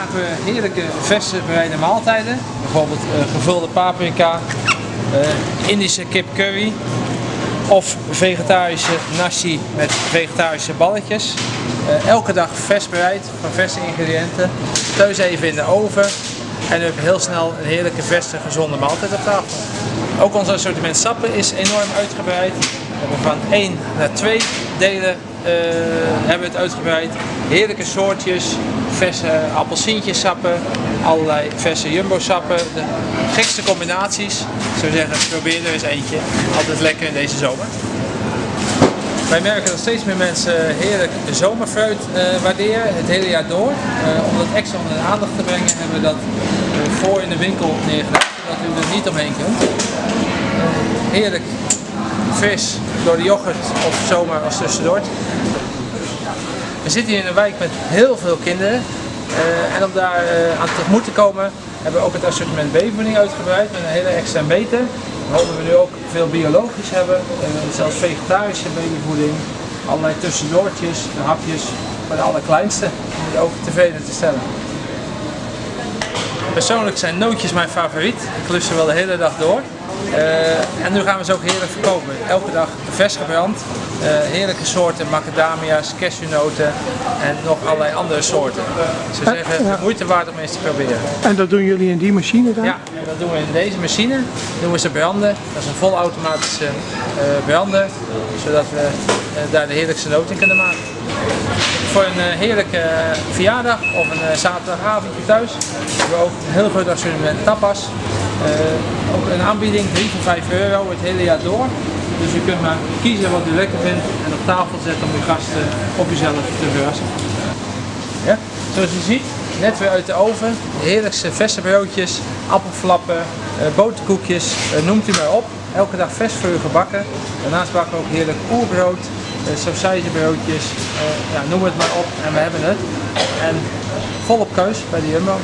hebben we heerlijke verse bereide maaltijden. Bijvoorbeeld eh, gevulde paprika, eh, Indische kip curry of vegetarische nasi met vegetarische balletjes. Eh, elke dag vers bereid van verse ingrediënten. Thuis even in de oven en we hebben heel snel een heerlijke verse gezonde maaltijd op tafel. Ook ons assortiment sappen is enorm uitgebreid. We hebben van 1 naar 2 delen eh, hebben we het uitgebreid. Heerlijke soortjes, verse appelsientjesappen, allerlei verse jumbo sappen. De gekste combinaties. Ik zou zeggen, probeer er eens eentje. Altijd lekker in deze zomer. Wij merken dat steeds meer mensen heerlijk zomerfruit eh, waarderen, het hele jaar door. Eh, om dat extra onder de aandacht te brengen hebben we dat eh, voor in de winkel neergelegd, zodat u er niet omheen kunt. Eh, heerlijk door de yoghurt of zomer als tussendoor. We zitten hier in een wijk met heel veel kinderen. eh, en om daar eh, aan tegemoet te komen hebben we ook het assortiment babyvoeding uitgebreid met een hele extra meter. We hopen we nu ook veel biologisch hebben, eh, zelfs vegetarische babyvoeding, allerlei tussendoortjes, hapjes voor de allerkleinste om die ook tevreden te stellen. Persoonlijk zijn nootjes mijn favoriet. Ik lust ze wel de hele dag door. Eh, en nu gaan we ze ook heerlijk verkopen. Elke dag vers gebrand. Eh, heerlijke soorten macadamia's, cashewnoten en nog allerlei andere soorten. Ze zeggen ja. moeite waard om eens te proberen. En dat doen jullie in die machine dan? Ja, en dat doen we in deze machine. Doen we ze branden. Dat is een volautomatische eh brander, zodat we daar de heerlijkste noot in kunnen maken. Voor een eh, heerlijke eh, verjaardag of een eh, zaterdagavondje thuis hebben we ook een heel groot assortiment tapas. Ook een aanbieding 3 voor 5 euro het hele jaar door. Dus u kunt maar kiezen wat u lekker vindt en op tafel zetten om uw gasten of uzelf te verrassen. Ja, zoals je ziet, net weer uit de oven. De heerlijkste verse broodjes, appelflappen, boterkoekjes, noemt u maar op. Elke dag vers voor u gebakken. Daarnaast bakken we ook heerlijk oerbrood, eh, saucijzenbroodjes, eh, ja, noem het maar op en we hebben het. En volop keus bij de Jumbo.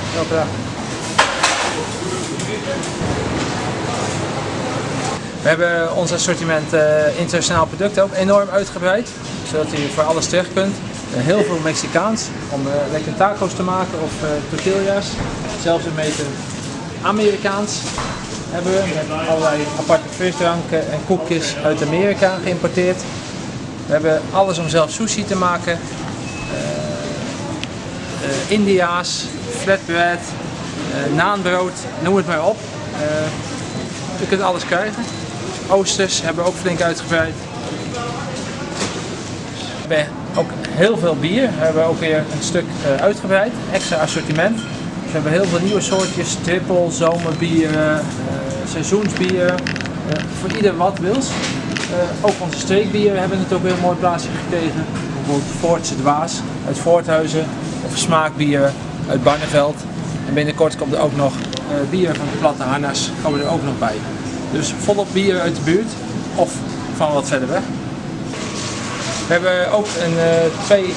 We hebben ons assortiment eh, internationaal producten enorm uitgebreid, zodat u voor alles terecht kunt. Heel veel Mexicaans om lekker taco's te maken of tortillas. Zelfs een meter Amerikaans hebben we met allerlei aparte frisdranken en koekjes uit Amerika geïmporteerd. We hebben alles om zelf sushi te maken. Eh, India's, flatbread, eh, naanbrood, noem het maar op. U kunt alles krijgen. Oosters hebben we ook flink uitgebreid. We hebben ook heel veel bier. We hebben ook weer een stuk uitgebreid. Extra assortiment. We hebben heel veel nieuwe soortjes. Triple, zomerbieren, seizoensbieren. voor ieder wat wils. Eh, ook onze streekbieren hebben het ook een mooi plaatsje gekregen. Bijvoorbeeld Voortse Dwaas uit Voorthuizen. Of smaakbier uit Barneveld. En binnenkort komt er ook nog eh bier van de Platte Harnas. Komen er ook nog bij. Dus volop bier uit de buurt. Of van wat verder weg. We hebben ook een, eh, twee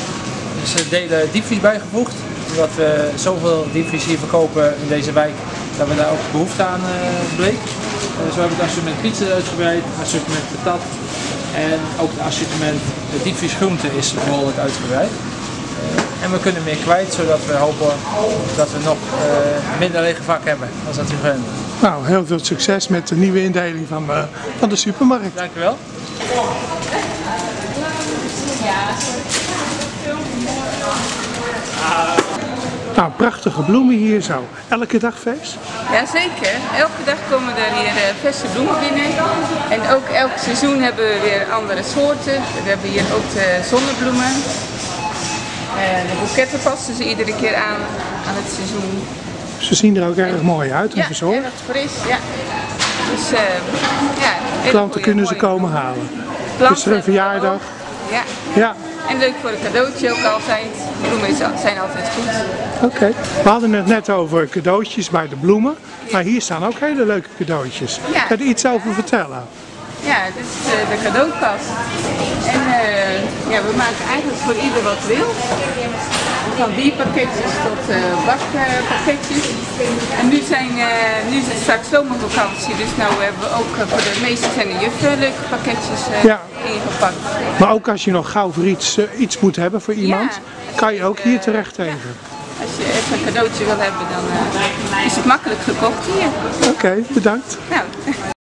dus, delen diepvries bijgevoegd. Omdat we zoveel diepvries hier verkopen in deze wijk, dat we daar ook behoefte aan bleek. Eh, zo hebben we het assortiment pizza uitgebreid, het assortiment patat en ook het assortiment diepvries groente is behoorlijk uitgebreid. Eh, en we kunnen meer kwijt, zodat we hopen dat we nog eh, minder lege vak hebben als dat u gunt. Nou, heel veel succes met de nieuwe indeling van, eh, van de supermarkt. Dank u Nou, prachtige bloemen hier zo. Elke dag vers? Jazeker, elke dag komen er hier eh, verse bloemen binnen. En ook elk seizoen hebben we weer andere soorten. We hebben hier ook de zonnebloemen. En de boeketten passen ze iedere keer aan aan het seizoen. Ze zien er ook erg mooi uit en Ja, verzorgd. erg fris. Ja. Dus eh, ja, Klanten goeie, kunnen ze komen halen. Klanten Is er een verjaardag? Ja, Ja, en leuk voor een cadeautje ook altijd. Bloemen zijn altijd goed. oké. We hadden het net over cadeautjes bij de bloemen. Maar hier staan ook hele leuke cadeautjes. Ja. Kan je er iets over vertellen? Ja, dit is eh, de cadeaukast. En eh, ja, we maken eigenlijk voor ieder wat wil. Van bierpakketjes tot eh, bakpakketjes. En nu, zijn, nu is het straks zomervakantie, dus nou hebben we ook voor de meeste zijn de juffen leuke pakketjes Ja. ingepakt. Maar ook als je nog gauw voor iets, iets moet hebben voor iemand, Ja. kan je ook hier terecht even. Als je even een cadeautje wil hebben, dan is het makkelijk gekocht hier. Oké, bedankt. Nou,